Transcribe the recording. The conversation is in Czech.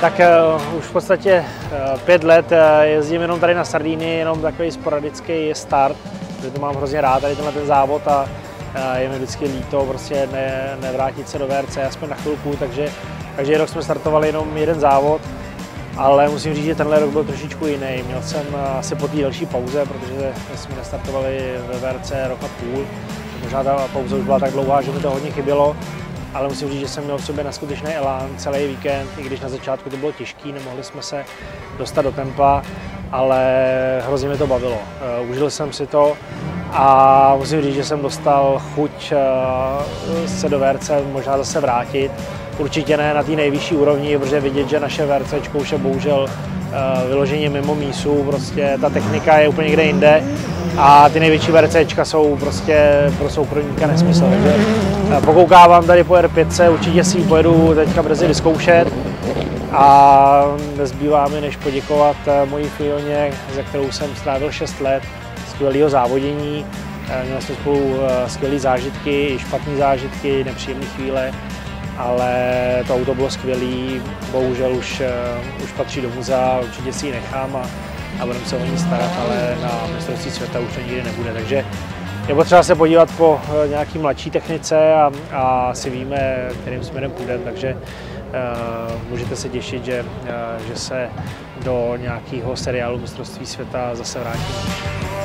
Tak uh, už v podstatě uh, pět let uh, jezdím jenom tady na Sardíny, jenom takový sporadický start, protože to mám hrozně rád, tady tenhle ten závod a uh, je mi vždycky líto prostě ne, nevrátit se do VRC aspoň na chvilku, takže každý rok jsme startovali jenom jeden závod, ale musím říct, že tenhle rok byl trošičku jiný. Měl jsem asi po té další pauze, protože jsme nestartovali ve VRC rok a půl. Možná ta pauza už byla tak dlouhá, že mi to hodně chybělo, ale musím říct, že jsem měl v sobě neskutečný elán celý víkend, i když na začátku to bylo těžké, nemohli jsme se dostat do tempa, ale hrozně mi to bavilo. Eh, užil jsem si to a musím říct, že jsem dostal chuť eh, se do VRC možná zase vrátit. Určitě ne na té nejvyšší úrovni, protože vidět, že naše VRC už je bohužel eh, vyloženě mimo mísu, prostě ta technika je úplně někde jinde a ty největší VRCčka jsou prostě pro soukromníka nesmysl. Takže eh, pokoukávám tady po R5, určitě si ji pojedu teďka brzy vyzkoušet a nezbývá mi než poděkovat eh, mojí Fioně, ze kterou jsem strávil 6 let skvělého závodění. Měli jsme spolu skvělé zážitky, i špatné zážitky, nepříjemné chvíle ale to auto bylo skvělé, bohužel už, už patří do muzea, určitě si ji nechám a, a budeme se o ní starat, ale na mistrovství světa už to nikdy nebude. Takže je potřeba se podívat po nějaký mladší technice a, a si víme, kterým směrem půjdeme, takže můžete se těšit, že, uh, že se do nějakého seriálu mistrovství světa zase vrátíme.